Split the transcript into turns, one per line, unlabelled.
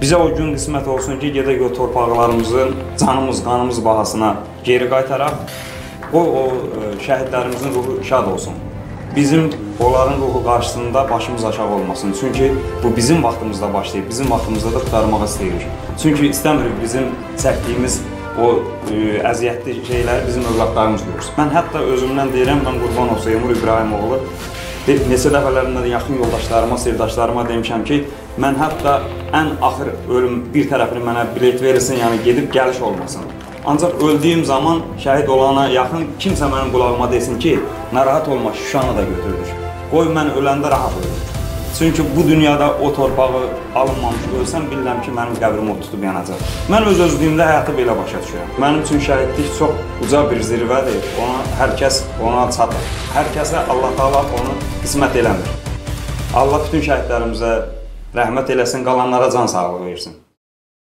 Bizə o gün qismət olsun ki, gedək o torpaqlarımızın canımız, qanımız bahasına geri qaytaraq. O, o e, şəhidlərimizin ruhu şad olsun. Bizim onların ruhu qarşısında başımız aşağı olmasın. Çünki bu bizim vaxtımızda başlayıb, bizim vaxtımızda da qurtarmaq istəyirik. Çünki istəmirik bizim çəkdiyimiz o e, əziyyətli şeyləri bizim övladlarımız görsün. Mən hətta özümdən deyirəm, mən Qurban Hüseymur İbrahimoğlu ve neçə dəfələrində də yaxın yoldaşlarıma, sirdaşlarıma demişəm ki, mən hətta ən axır ölüm bir tərəfini mənə bilet verilsin, yəni gedib gəliş olmasın. Ancaq öldüyüm zaman şəhid olana yaxın kimsə mənim qulağıma desin ki, narahat olma, Şuşanı da götürdük. Qoy mən öləndə rahat ölüm. Çünki bu dünyada o torpağı alınmamış ölsəm bilirəm ki, mənim qəbrim o tutub yanacaq. Mən öz özlüyümdə həyatı belə başa düşürəm. Mənim üçün şəhidlik çox uca bir zirvədir. Ona hər kəs ona çatır. Hər kəsə Allah Taala onu qismət eləmir. Allah bütün şəhidlərimizə rəhmət eləsin, qalanlara can sağlığı versin.